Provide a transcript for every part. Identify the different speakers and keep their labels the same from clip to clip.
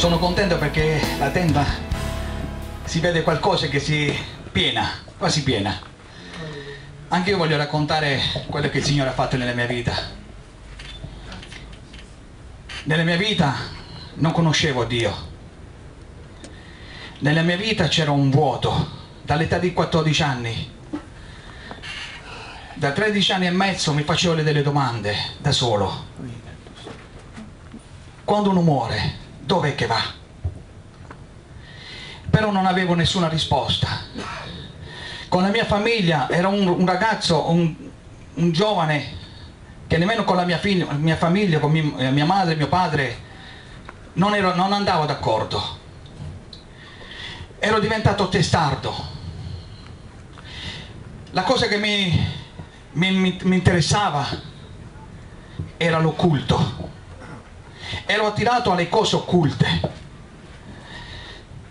Speaker 1: Sono contento perché la tenda si vede qualcosa che si piena, quasi piena. Anche io voglio raccontare quello che il Signore ha fatto nella mia vita. Nella mia vita non conoscevo Dio. Nella mia vita c'era un vuoto dall'età di 14 anni. Da 13 anni e mezzo mi facevo delle domande da solo. Quando uno muore, dov'è che va? Però non avevo nessuna risposta. Con la mia famiglia era un, un ragazzo, un, un, giovane che nemmeno con la mia, figlia, mia famiglia, con mia, mia madre mio padre non, ero, non andavo d'accordo. Ero diventato testardo la cosa che mi, mi, mi, mi interessava era l'occulto. Ero attirato alle cose occulte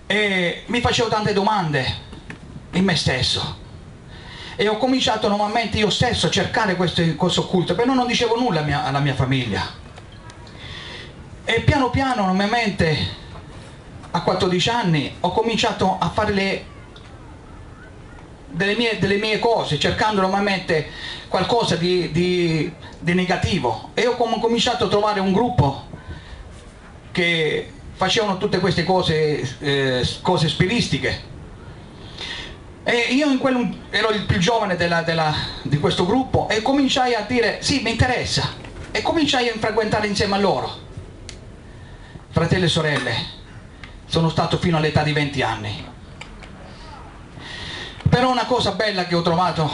Speaker 1: e mi facevo tante domande in me stesso e ho cominciato nuovamente io stesso a cercare queste cose occulte, però non dicevo nulla alla mia, alla mia famiglia. E piano piano, nuovamente, a 14 anni, ho cominciato a fare le delle mie, delle mie cose, cercando normalmente qualcosa di, di, di negativo. E ho cominciato a trovare un gruppo che facevano tutte queste cose, eh, cose spiristiche. E io quel, ero il più giovane della, della, di questo gruppo e cominciai a dire sì, mi interessa. E cominciai a frequentare insieme a loro. Fratelli e sorelle, sono stato fino all'età di 20 anni però una cosa bella che ho trovato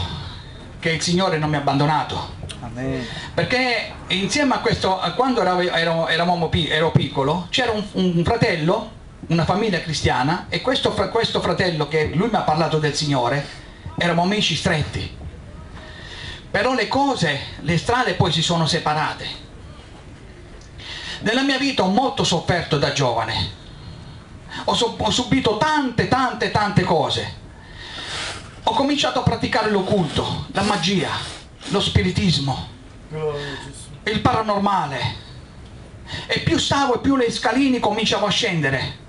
Speaker 1: che il Signore non mi ha abbandonato Perché insieme a questo quando ero, eravamo, ero piccolo c'era un, un, fratello una famiglia cristiana e questo, questo fratello che lui mi ha parlato del Signore eravamo amici stretti. Però le cose, le strade poi si sono separate. Nella mia vita ho molto sofferto da giovane. Ho, so, ho subito tante tante tante cose. Ho cominciato a praticare l'occulto, la magia, lo spiritismo, il paranormale. E più stavo e più le scalini cominciavo a scendere.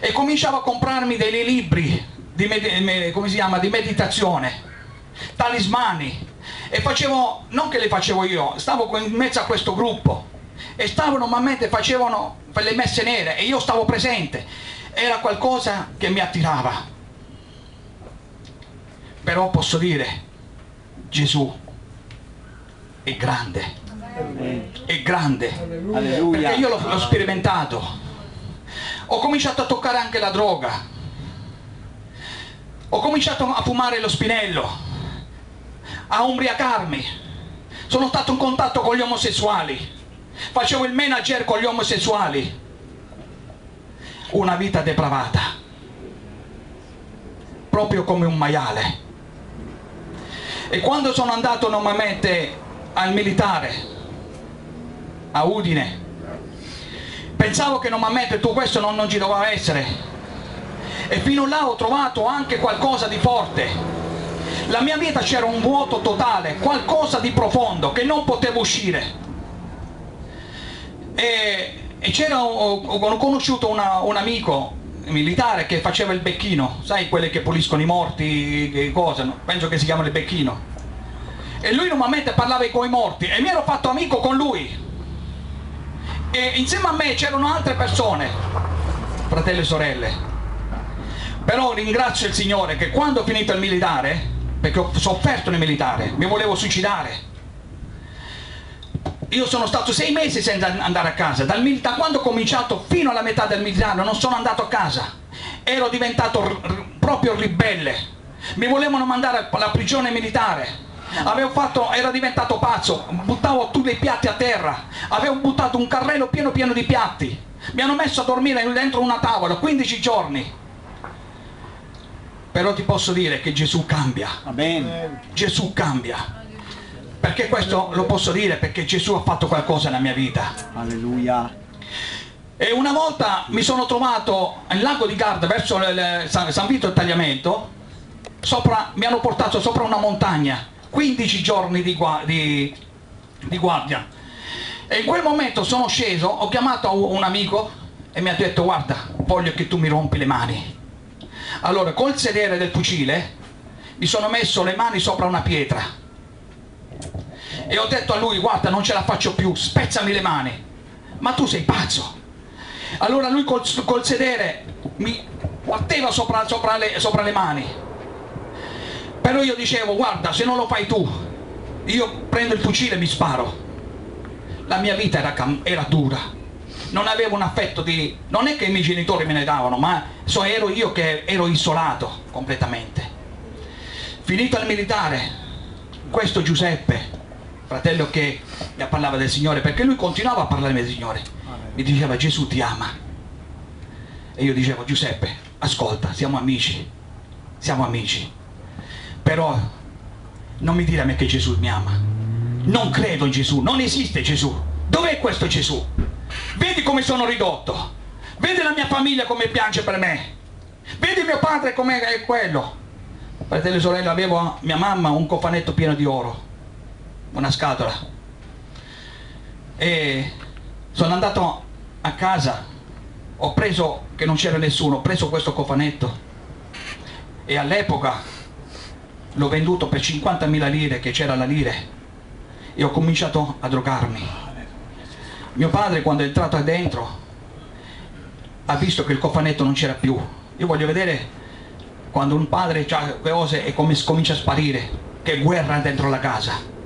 Speaker 1: E cominciavo a comprarmi dei libri di, med come si chiama, di meditazione, talismani. E facevo, non che le facevo io, stavo in mezzo a questo gruppo. E stavano normalmente, facevano per le messe nere e io stavo presente. Era qualcosa che mi attirava però posso dire Gesù. È grande. È grande. Alleluia. perché io l'ho sperimentato. Ho cominciato a toccare anche la droga. Ho cominciato a fumare lo spinello. A ubriacarmi. Sono stato in contatto con gli omosessuali. Facevo il manager con gli omosessuali. Una vita depravata. Proprio come un maiale e quando sono andato normalmente al militare, a Udine, pensavo che normalmente tutto questo non, non ci doveva essere. E fino là ho trovato anche qualcosa di forte. La mia vita c'era un vuoto totale, qualcosa di profondo che non potevo uscire. E, e ho, conosciuto una, un amico militare che faceva il becchino, sai quelle che puliscono i morti, cosa, no? penso che si chiama il becchino. E lui normalmente parlava con i morti e mi ero fatto amico con lui. E insieme a me c'erano altre persone, fratelli e sorelle. Però ringrazio il Signore che quando ho finito il militare, perché ho sofferto nel militare, mi volevo suicidare. Io sono stato sei mesi senza andare a casa, dal da quando ho cominciato fino alla metà del militare non sono andato a casa. Ero diventato proprio ribelle. Mi volevano mandare alla prigione militare avevo fatto, era diventato pazzo, buttavo tutti i piatti a terra, avevo buttato un carrello pieno pieno di piatti, mi hanno messo a dormire dentro una tavola 15 giorni. Però ti posso dire che Gesù cambia. Amen. Gesù cambia. Perché questo lo posso dire? Perché Gesù ha fatto qualcosa nella mia vita. Alleluia. E una volta mi sono trovato nel lago di Garda verso San Vito del Tagliamento, sopra, mi hanno portato sopra una montagna 15 giorni di, di, di guardia E in quel momento sono sceso, ho chiamato un amico e mi ha detto guarda, voglio che tu mi rompi le mani. Allora col sedere del fucile mi sono messo le mani sopra una pietra e ho detto a lui guarda non ce la faccio più, spezzami le mani. Ma tu sei pazzo. Allora lui col, col sedere mi batteva sopra, sopra, le, sopra le mani. Però io dicevo guarda se non lo fai tu, io prendo il fucile e mi sparo. La mia vita era, era dura non avevo un affetto di... non è che i miei genitori me ne davano, ma so, ero io che ero isolato completamente. Finito il militare, questo Giuseppe, fratello che mi parlava del Signore, perché lui continuava a parlare del Signore, mi diceva Gesù ti ama. E io dicevo Giuseppe, ascolta, siamo amici, siamo amici, però non mi dire a me che Gesù mi ama. Non credo in Gesù, non esiste Gesù. Dov'è questo Gesù? Vedi come sono ridotto. Vedi la mia famiglia come piange per me. Vedi mio padre come è quello. Fratello e sorelle, avevo mia mamma un cofanetto pieno di oro. Una scatola. E sono andato a casa. Ho preso, che non c'era nessuno, ho preso questo cofanetto. E all'epoca l'ho venduto per 50.000 lire, che c'era la lire. E ho cominciato a drogarmi mio padre quando è entrato dentro ha visto che il cofanetto non c'era più. Io voglio vedere quando un padre ha cose e come comincia a sparire, che guerra dentro la casa.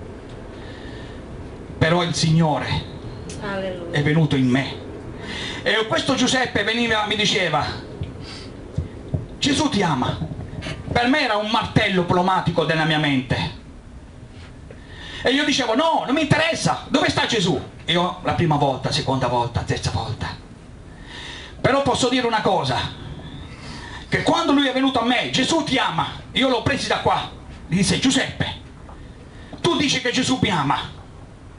Speaker 1: Però il Signore Alleluia. è venuto in me. E questo Giuseppe veniva, mi diceva, Gesù ti ama. Per me era un martello pneumatico della mia mente. E io dicevo, no, non mi interessa, dove sta Gesù? Io la prima volta, seconda volta, terza volta. Però posso dire una cosa, che quando lui è venuto a me, Gesù ti ama, io l'ho preso da qua, gli disse Giuseppe, tu dici che Gesù mi ama,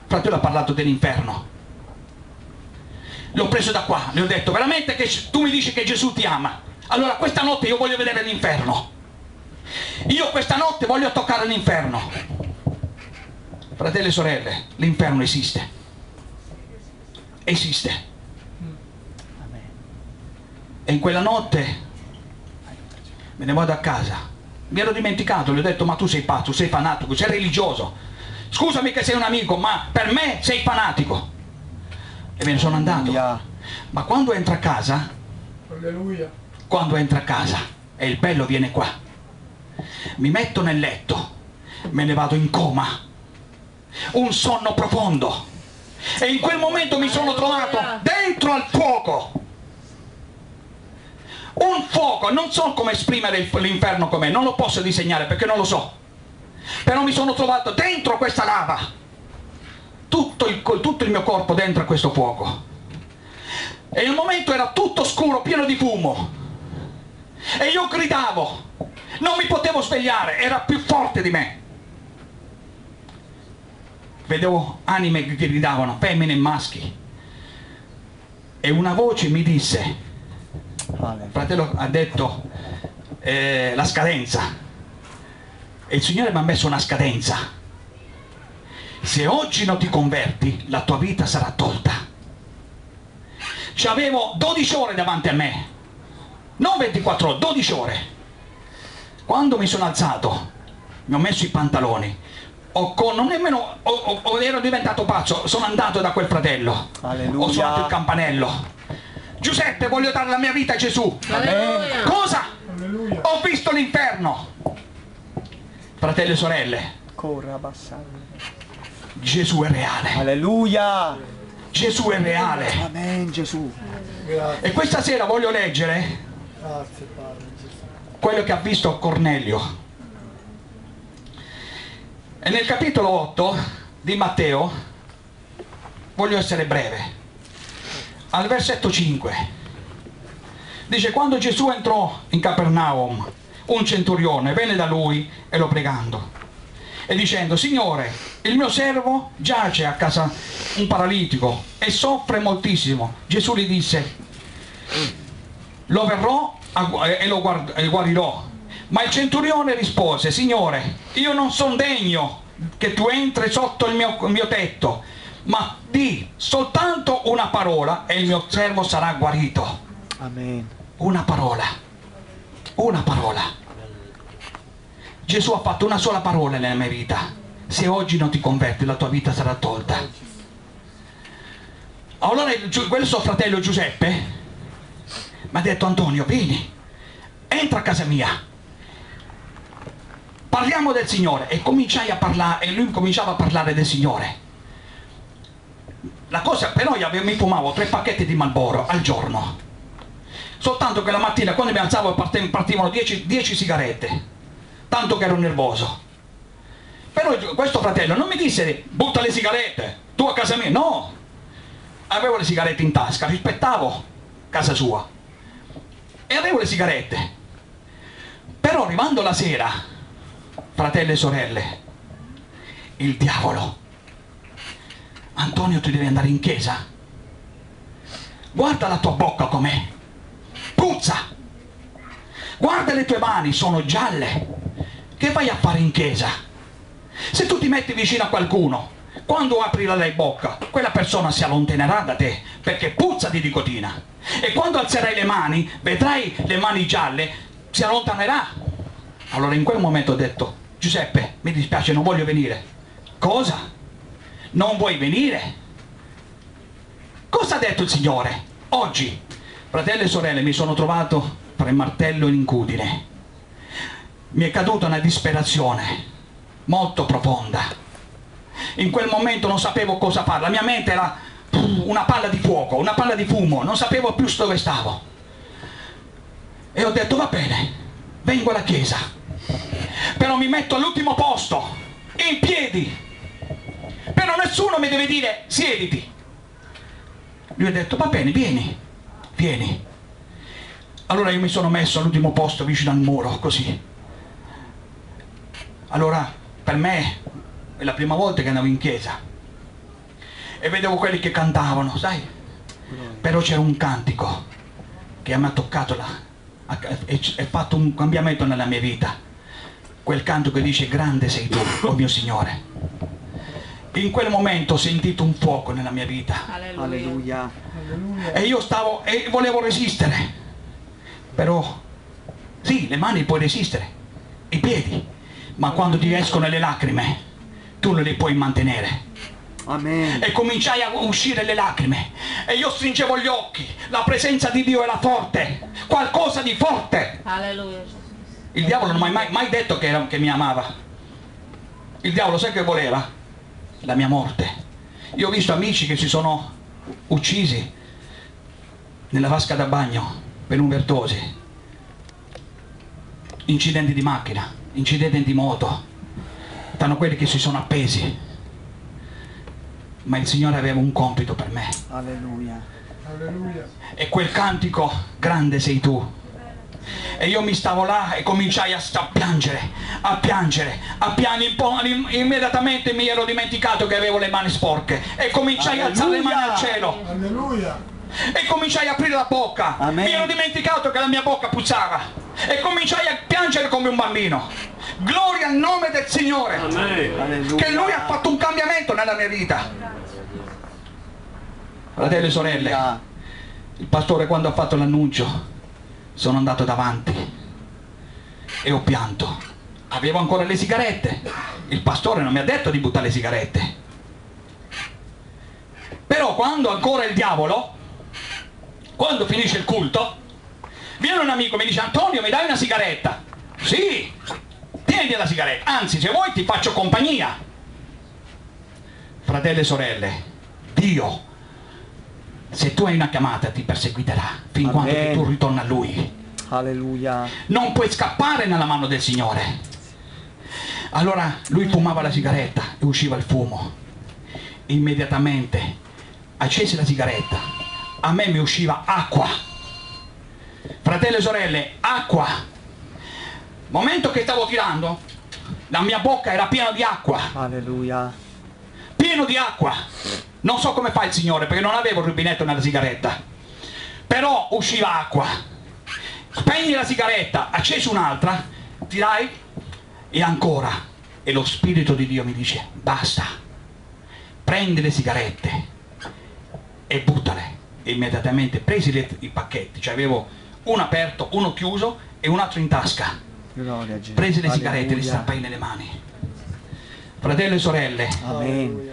Speaker 1: fratello ha parlato dell'inferno. L'ho preso da qua, le ho detto veramente che tu mi dici che Gesù ti ama, allora questa notte io voglio vedere l'inferno. Io questa notte voglio toccare l'inferno. Fratelli e sorelle, l'inferno esiste esiste. E in quella notte me ne vado a casa. Mi ero dimenticato, gli ho detto ma tu sei pazzo, sei fanatico, sei religioso. Scusami che sei un amico, ma per me sei fanatico. E me ne sono andato. Ma quando entra a casa, Alleluia. quando entra a casa, e il bello viene qua, mi metto nel letto, me ne vado in coma, un sonno profondo e in quel momento mi sono trovato dentro al fuoco. Un fuoco, non so come esprimere l'inferno com'è, non lo posso disegnare perché non lo so. Però mi sono trovato dentro questa lava. Tutto il, tutto il mio corpo dentro a questo fuoco. E il momento era tutto scuro, pieno di fumo. E io gridavo. Non mi potevo svegliare, era più forte di me vedevo anime che gridavano, femmine e maschi. E una voce mi disse, il fratello ha detto eh, la scadenza. E il Signore mi ha messo una scadenza. Se oggi non ti converti, la tua vita sarà tolta. Ci avevo 12 ore davanti a me, non 24 ore, 12 ore. Quando mi sono alzato, mi ho messo i pantaloni, ho con, non nemmeno ho, ho, ho, ero diventato pazzo, sono andato da quel fratello, Alleluia. ho suonato il campanello. Giuseppe, voglio dare la mia vita a Gesù. Alleluia. Cosa? Alleluia. Ho visto l'inferno. Fratelli e sorelle. Corra, Gesù è reale.
Speaker 2: Alleluia.
Speaker 1: Gesù è reale.
Speaker 2: Amen, Gesù.
Speaker 1: E questa sera voglio leggere quello che ha visto Cornelio. E nel capitolo 8 di Matteo, voglio essere breve, al versetto 5, dice quando Gesù entrò in Capernaum, un centurione venne da lui e lo pregando e dicendo Signore il mio servo giace a casa un paralitico e soffre moltissimo Gesù gli disse lo verrò e lo guarirò ma il centurione rispose, Signore, io non sono degno che tu entri sotto il mio, il mio tetto, ma di soltanto una parola e il mio servo sarà guarito.
Speaker 2: Amen.
Speaker 1: Una parola. Una parola. Gesù ha fatto una sola parola nella mia vita. Se oggi non ti converti, la tua vita sarà tolta. Allora quel suo fratello Giuseppe mi ha detto Antonio, vieni, entra a casa mia. Parliamo del Signore e cominciai a parlare e lui cominciava a parlare del Signore. La cosa, per noi ave- mi fumavo tre pacchetti di Marlboro al giorno. Soltanto che la mattina quando mi alzavo partivano 10 sigarette. Tanto che ero nervoso. Però questo fratello non mi disse butta le sigarette, tu a casa mia. No, avevo le sigarette in tasca, rispettavo casa sua e avevo le sigarette. Però arrivando la sera, fratelli e sorelle, il diavolo, Antonio tu devi andare in chiesa, guarda la tua bocca com'è, puzza, guarda le tue mani, sono gialle, che vai a fare in chiesa? Se tu ti metti vicino a qualcuno, quando apri la lei bocca, quella persona si allontanerà da te perché puzza di nicotina. E quando alzerai le mani, vedrai le mani gialle, si allontanerà. Allora in quel momento ho detto, Giuseppe, mi dispiace, non voglio venire. Cosa? Non vuoi venire? Cosa ha detto il Signore? Oggi, fratelli e sorelle, mi sono trovato tra il martello e l'incudine. Mi è caduta una disperazione molto profonda. In quel momento non sapevo cosa fare, la mia mente era una palla di fuoco, una palla di fumo, non sapevo più dove stavo. E ho detto va bene, vengo alla chiesa, però mi metto all'ultimo posto, in piedi, però nessuno mi deve dire siediti. Lui ha detto va bene, vieni, vieni. Allora io mi sono messo all'ultimo posto vicino al muro, così. Allora per me è la prima volta che andavo in chiesa e vedevo quelli che cantavano, sai? Però c'era un cantico che mi ha toccato là e fatto un cambiamento nella mia vita. Quel canto che dice grande sei tu, oh mio Signore. In quel momento ho sentito un fuoco nella mia vita
Speaker 2: Alleluia.
Speaker 1: e io stavo e volevo resistere. Però sì, le mani puoi resistere, i piedi, ma quando ti escono le lacrime tu non le puoi mantenere.
Speaker 2: Amen.
Speaker 1: E cominciai a uscire le lacrime e io stringevo gli occhi. La presenza di Dio era forte, qualcosa di forte.
Speaker 3: Alleluia.
Speaker 1: Il diavolo non mi ha mai, mai detto che, era- che mi amava. Il diavolo sai che voleva? La mia morte. Io ho visto amici che si sono uccisi nella vasca da bagno per overdose. Incidenti di macchina, incidenti di moto. Stanno quelli che si sono appesi. Ma il Signore aveva un compito per me.
Speaker 2: Alleluia.
Speaker 1: E quel cantico, grande sei tu. E io mi stavo là e cominciai a, a piangere, a piangere, a piangere. Immediatamente mi ero dimenticato che avevo le mani sporche e cominciai a alzare le mani al
Speaker 2: Alleluia.
Speaker 1: cielo
Speaker 4: Alleluia.
Speaker 1: e cominciai a aprire la bocca.
Speaker 2: Amen.
Speaker 1: Mi ero dimenticato che la mia bocca puzzava e cominciai a piangere come un bambino. Gloria al nome del Signore
Speaker 2: Alleluia.
Speaker 1: che lui ha fatto un cambiamento nella mia vita. Fratelli e sorelle,
Speaker 2: Alleluia.
Speaker 1: il pastore quando ha fatto l'annuncio sono andato davanti e ho pianto. Avevo ancora le sigarette. Il pastore non mi ha detto di buttare le sigarette. Però quando ancora il diavolo, quando finisce il culto, viene un amico e mi dice Antonio mi dai una sigaretta? Sì, tieni la sigaretta, anzi se vuoi ti faccio compagnia. Fratelli e sorelle, Dio, se tu hai una chiamata ti perseguiterà fin quando tu ritorni a Lui.
Speaker 2: Alleluia.
Speaker 1: Non puoi scappare nella mano del Signore. Allora lui fumava la sigaretta e usciva il fumo. Immediatamente accese la sigaretta. A me mi usciva acqua. Fratelli e sorelle, acqua. Momento che stavo tirando, la mia bocca era piena di acqua
Speaker 2: Alleluia.
Speaker 1: pieno di acqua. Non so come fa il Signore perché non avevo il rubinetto nella sigaretta. Però usciva acqua. Spegni la sigaretta, accesi un'altra, tirai e ancora. E lo Spirito di Dio mi dice basta. prendi le sigarette e buttale. Immediatamente presi le- i pacchetti, cioè avevo uno aperto, uno chiuso e un altro in tasca. Presi le sigarette e le strappai nelle mani. Fratelli e sorelle,
Speaker 2: Amen.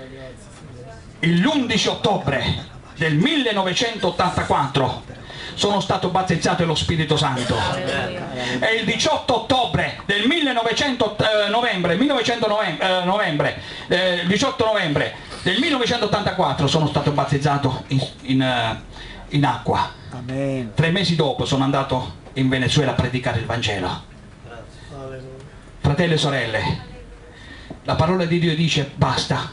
Speaker 1: L'11 ottobre del 1984 sono stato battezzato nello Spirito Santo. E il 18 ottobre del 1900, eh, novembre, 1900 novem- eh, novembre, eh, il 18 novembre del 1984 sono stato battezzato in, in, eh, in acqua.
Speaker 2: Amen.
Speaker 1: tre mesi dopo sono andato in Venezuela a predicare il Vangelo. Fratelli e sorelle la parola di Dio dice basta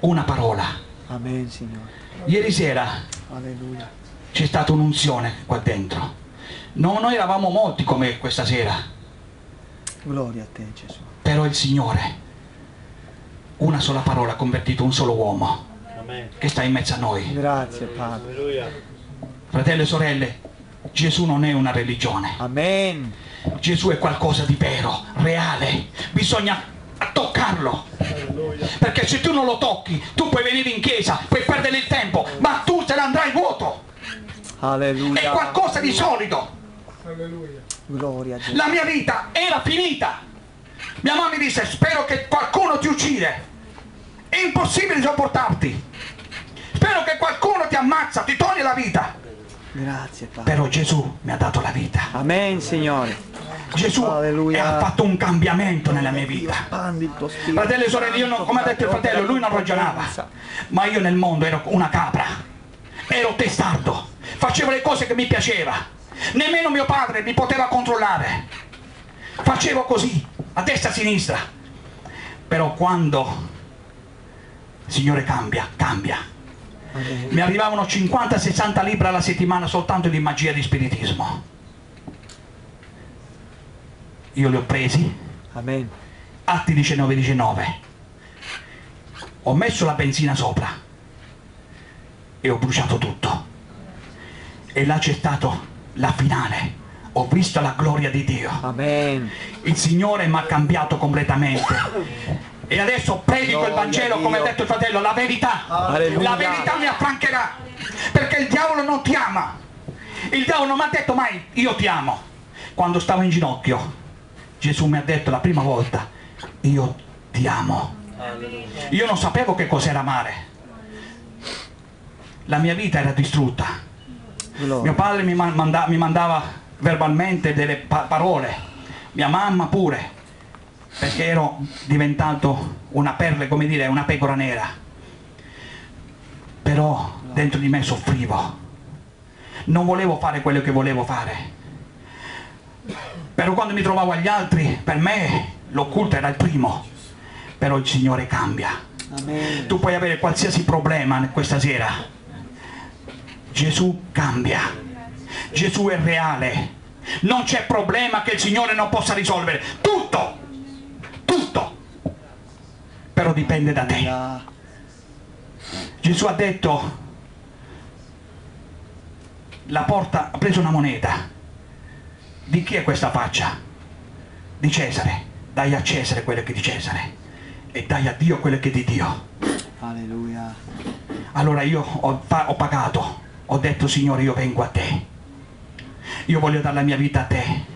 Speaker 1: una parola
Speaker 2: Amen, Signore.
Speaker 1: ieri sera
Speaker 2: Alleluia.
Speaker 1: c'è stata un'unzione qua dentro. No, noi eravamo molti come questa sera,
Speaker 2: Gloria a te, Gesù.
Speaker 1: però il Signore, una sola parola, ha convertito un solo uomo
Speaker 3: Amen.
Speaker 1: che sta in mezzo a noi.
Speaker 2: Grazie, Padre.
Speaker 3: Alleluia.
Speaker 1: Fratelli e sorelle, Gesù non è una religione,
Speaker 2: Amen.
Speaker 1: Gesù è qualcosa di vero, reale, bisogna toccarlo.
Speaker 3: Alleluia.
Speaker 1: Perché se tu non lo tocchi, tu puoi venire in chiesa, puoi perdere il tempo, ma tu te ne andrai vuoto. È
Speaker 2: Alleluia.
Speaker 1: qualcosa di solido.
Speaker 2: Gloria a Gesù.
Speaker 1: La mia vita era finita. Mia mamma mi disse, spero che qualcuno ti uccide. È impossibile sopportarti. Spero che qualcuno ti ammazza, ti toglie la vita.
Speaker 2: Grazie, Padre.
Speaker 1: Però Gesù mi ha dato la vita.
Speaker 2: Amen, Signore.
Speaker 1: Gesù ha fatto un cambiamento nella mia vita. Fratelli e sorelle, io non- come ha detto il fratello, lui non ragionava. Ma io nel mondo ero una capra. Ero testardo. Facevo le cose che mi piaceva. Nemmeno mio padre mi poteva controllare. Facevo così, a destra e a sinistra. Però quando il Signore cambia, cambia. Mi arrivavano 50-60 libri alla settimana soltanto di magia e di spiritismo. Io li ho presi,
Speaker 2: Amen.
Speaker 1: Atti 19-19. Ho messo la benzina sopra e ho bruciato tutto. E là c'è stato la finale. Ho visto la gloria di Dio.
Speaker 2: Amen.
Speaker 1: Il Signore mi ha cambiato completamente. E adesso predico il Vangelo come ha detto il fratello, la verità.
Speaker 2: Alleluia.
Speaker 1: La verità mi affrancherà. Perché il diavolo non ti ama. Il diavolo non mi ha detto mai io ti amo. Quando stavo in ginocchio, Gesù mi ha detto la prima volta, io ti amo.
Speaker 3: Alleluia.
Speaker 1: Io non sapevo che cos'era amare. La mia vita era distrutta. Mio padre mi, ma- manda- mi mandava verbalmente delle pa- parole, mia mamma pure, perché ero diventato una perle, come dire, una pecora nera. Però dentro di me soffrivo. Non volevo fare quello che volevo fare. Però quando mi trovavo agli altri, per me l'occulto era il primo. Però il Signore cambia.
Speaker 2: Amen.
Speaker 1: Tu puoi avere qualsiasi problema questa sera. Gesù cambia. Gesù è reale. Non c'è problema che il Signore non possa risolvere. Tutto. Tutto. Però dipende da te. Gesù ha detto, la porta, ha preso una moneta. Di chi è questa faccia? Di Cesare. Dai a Cesare quello che è di Cesare. E dai a Dio quello che è di Dio.
Speaker 2: Alleluia.
Speaker 1: Allora io ho, ho pagato, ho detto Signore io vengo a te, io voglio dare la mia vita a te.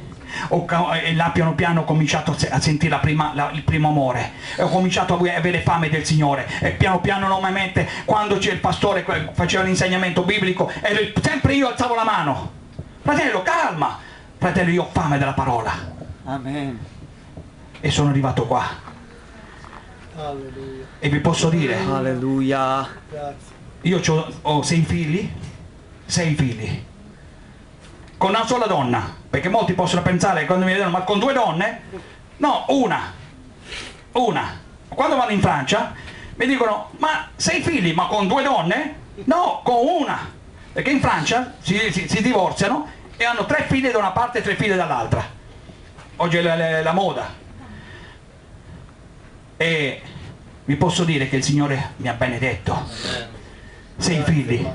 Speaker 1: Ho e là piano piano ho cominciato a se- a sentire la prima- la- il primo amore, e ho cominciato a ave- avere fame del Signore. E piano piano normalmente quando c'è il pastore faceva l'insegnamento biblico, ero sempre io alzavo la mano, fratello calma, fratello io ho fame della parola.
Speaker 2: Amen.
Speaker 1: e sono arrivato qua.
Speaker 3: Alleluia.
Speaker 1: e vi posso dire,
Speaker 2: Alleluia.
Speaker 1: Io c'ho- ho sei figli, sei figli, con una sola donna, perché molti possono pensare quando mi vedono, ma con due donne? No, una, una. Quando vado in Francia mi dicono, ma sei figli, ma con due donne? No, con una, perché in Francia si, si- si divorziano e hanno tre figlie da una parte e tre figlie dall'altra. Oggi è la, la- la moda. E vi posso dire che il Signore mi ha benedetto sei figli.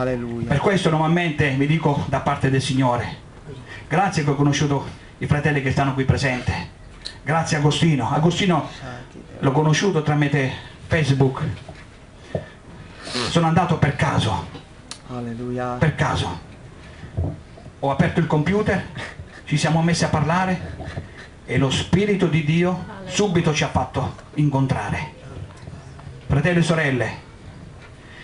Speaker 2: Alleluia.
Speaker 1: Per questo normalmente vi dico da parte del Signore, grazie che ho conosciuto i fratelli che stanno qui presenti. Grazie Agostino. Agostino l'ho conosciuto tramite Facebook sono andato per caso,
Speaker 2: Alleluia.
Speaker 1: per caso. Ho aperto il computer, ci siamo messi a parlare e lo Spirito di Dio subito ci ha fatto incontrare. Fratelli e sorelle,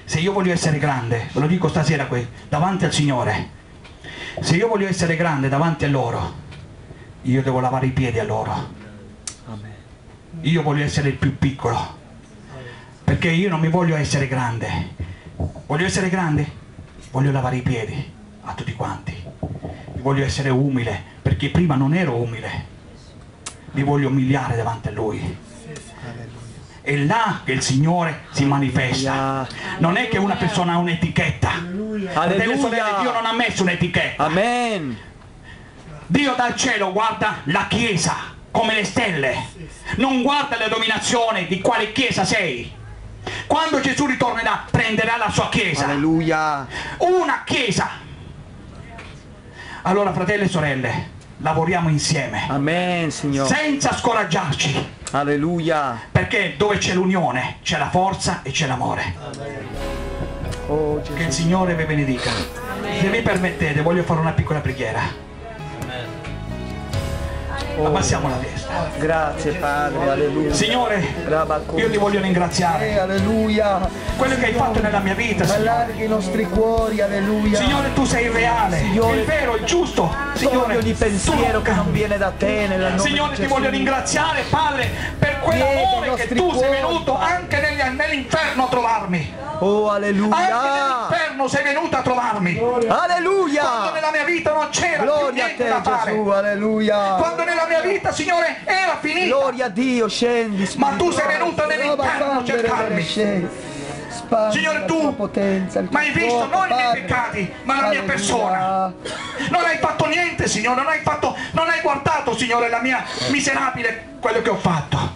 Speaker 1: se io voglio essere grande, ve lo dico stasera qui, davanti al Signore, se io voglio essere grande davanti a loro, io devo lavare i piedi a loro. Io voglio essere il più piccolo, perché io non mi voglio essere grande. Voglio essere grande, voglio lavare i piedi a tutti quanti. Voglio essere umile, perché prima non ero umile. Mi voglio umiliare davanti a Lui. È là che il Signore si manifesta. Non è che una persona ha un'etichetta. Fratelli e sorelle, Dio non ha messo un'etichetta.
Speaker 2: Amen.
Speaker 1: Dio dal cielo guarda la chiesa come le stelle, non guarda la dominazione di quale chiesa sei. Quando Gesù ritornerà prenderà la sua chiesa,
Speaker 2: Alleluia.
Speaker 1: una chiesa. Allora fratelli e sorelle, lavoriamo insieme,
Speaker 2: Amen, Signore.
Speaker 1: senza scoraggiarci,
Speaker 2: Alleluia.
Speaker 1: perché dove c'è l'unione c'è la forza e c'è l'amore.
Speaker 2: Oh
Speaker 1: Che il. Signore vi benedica. Se mi permettete voglio fare una piccola preghiera. Abbassiamo la testa.
Speaker 2: grazie Padre, alleluia.
Speaker 1: Signore, io ti voglio ringraziare.
Speaker 2: Eh, alleluia.
Speaker 1: quello che hai fatto nella mia vita, Signore.
Speaker 2: Allarghi i nostri cuori, alleluia.
Speaker 1: Signore, tu sei reale,
Speaker 2: Signore,
Speaker 1: il vero, il giusto. Signore,
Speaker 2: ogni pensiero che non viene da te nella
Speaker 1: Signore, ti voglio ringraziare, Padre, per quell'amore che tu sei venuto anche nell'inferno a trovarmi.
Speaker 2: Oh,
Speaker 1: Anche
Speaker 2: alleluia.
Speaker 1: nell'inferno sei venuto a trovarmi.
Speaker 2: Alleluia.
Speaker 1: Mia vita non c'era più
Speaker 2: Gloria a
Speaker 1: niente
Speaker 2: te
Speaker 1: da fare.
Speaker 2: Gesù, alleluia.
Speaker 1: Quando nella mia vita, Signore, era finita.
Speaker 2: Gloria a Dio, scendi.
Speaker 1: Ma tu sei venuto nell'inferno a cercarmi.
Speaker 2: Spandi
Speaker 1: Signore, tu
Speaker 2: potenza,
Speaker 1: Ma hai visto
Speaker 2: fuoco,
Speaker 1: non i miei
Speaker 2: Padre.
Speaker 1: peccati, ma la mia persona. Non hai fatto niente, Signore, non hai fatto, non hai guardato, Signore, la mia miserabile quello che ho fatto.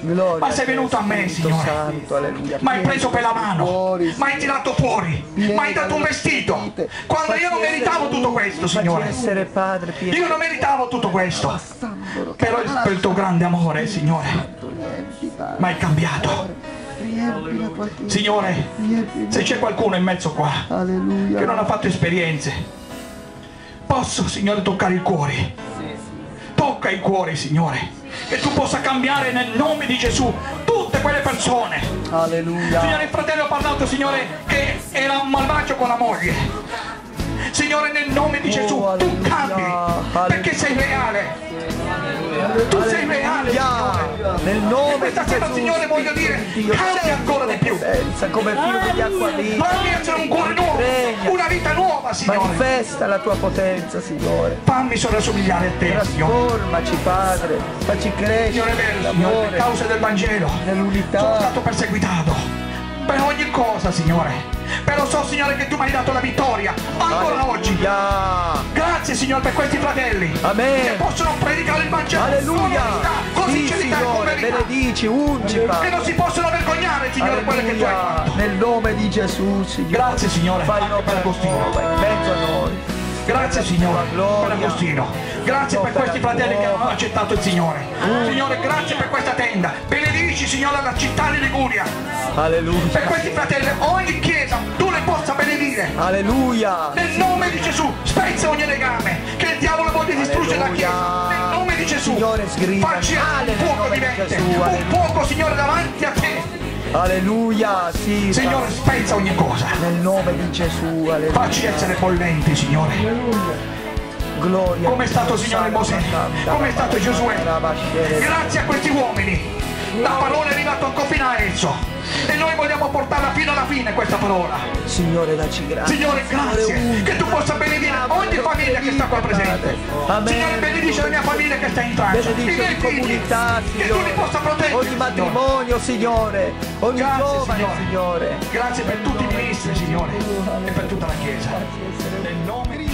Speaker 2: Gloria
Speaker 1: Ma sei venuto a me, Signore.
Speaker 2: Santo.
Speaker 1: Ma hai preso per la mano, ma hai tirato fuori, ma hai dato un vestito. Quando io non meritavo tutto questo, Signore.
Speaker 2: Padre,
Speaker 1: Io non meritavo tutto questo. Però per il tuo grande amore, Signore, mi hai cambiato. Signore, se c'è qualcuno in mezzo qua che non ha fatto esperienze, posso, Signore, toccare i cuori. Tocca i cuori, Signore, che tu possa cambiare nel nome di Gesù tutte quelle persone.
Speaker 2: Alleluia.
Speaker 1: Signore, il fratello ha parlato, Signore, che era un malvagio con la moglie. Signore, nel nome di Gesù,
Speaker 2: Oh,
Speaker 1: tu
Speaker 2: alleluia,
Speaker 1: cambi, perché sei reale. Tu sei reale, Signore.
Speaker 2: Nel nome
Speaker 1: Questa
Speaker 2: di
Speaker 1: sera,
Speaker 2: Gesù.
Speaker 1: Signore, voglio dire,
Speaker 2: Dio,
Speaker 1: cambi
Speaker 2: senti
Speaker 1: ancora di più.
Speaker 2: Come fiume di acqua viva.
Speaker 1: Fammi essere un cuore nuovo, una vita nuova, Signore.
Speaker 2: Manifesta la tua potenza, Signore.
Speaker 1: Fammi sovrassomigliare a te, Signore.
Speaker 2: Trasformaci, Padre. Facci crescere
Speaker 1: Signore, vero, Signore, per causa del Vangelo
Speaker 2: nell'unità.
Speaker 1: sono stato perseguitato per ogni cosa, Signore. Però so, Signore, che tu mi hai dato la vittoria ancora oggi.
Speaker 2: Alleluia.
Speaker 1: Grazie, Signore, per questi fratelli che
Speaker 2: Amen.
Speaker 1: possono predicare il Vangelo
Speaker 2: Alleluia.
Speaker 1: con
Speaker 2: Sì,
Speaker 1: sincerità con
Speaker 2: Signore,
Speaker 1: verità.
Speaker 2: benedici, ungi,
Speaker 1: Che non si possono vergognare, Signore, quello che tu hai
Speaker 2: Alleluia.
Speaker 1: fatto.
Speaker 2: Nel nome di Gesù, Signore.
Speaker 1: Grazie, Signore,
Speaker 2: Fai
Speaker 1: Agostino.
Speaker 2: nuova in mezzo a noi.
Speaker 1: Grazie Signore per Agostino. Grazie per questi fratelli che hanno accettato il Signore. Signore, grazie per questa tenda. Benedici, Signore, la città di Liguria. Per
Speaker 2: Alleluia.
Speaker 1: questi fratelli, ogni chiesa, tu le possa benedire.
Speaker 2: Alleluia.
Speaker 1: Nel nome di Gesù, spezza ogni legame. Che il diavolo voglia distruggere la chiesa. Nel nome di Gesù.
Speaker 2: Signore, sgrida
Speaker 1: Facci un fuoco
Speaker 2: di. Gesù.
Speaker 1: Un fuoco, Signore, davanti a te.
Speaker 2: Alleluia. Sì,
Speaker 1: Signore, spezza ogni cosa.
Speaker 2: Nel nome di Gesù. Alleluia.
Speaker 1: Facci essere bollenti, Signore.
Speaker 2: Gloria.
Speaker 1: Come è stato, Signore Mosè. Come è stato Giosuè. Grazie a questi uomini. La parola è arrivata a esso. E noi vogliamo portarla fino alla fine questa parola.
Speaker 2: Signore, dacci grazie.
Speaker 1: Signore, grazie.
Speaker 2: ungi.
Speaker 1: Che tu possa benedire ogni famiglia che sta qua presente.
Speaker 2: Amen.
Speaker 1: Signore, benedice la mia famiglia che sta in Francia. I
Speaker 2: Benedice ogni comunità,
Speaker 1: Che tu li
Speaker 2: Signore.
Speaker 1: possa proteggere.
Speaker 2: Ogni
Speaker 1: Signore.
Speaker 2: matrimonio, Signore. Ogni
Speaker 1: Grazie,
Speaker 2: giovane,
Speaker 1: Signore.
Speaker 2: Signore.
Speaker 1: Grazie per tutti i ministri, Signore. E per tutta la Chiesa. Nel nome di.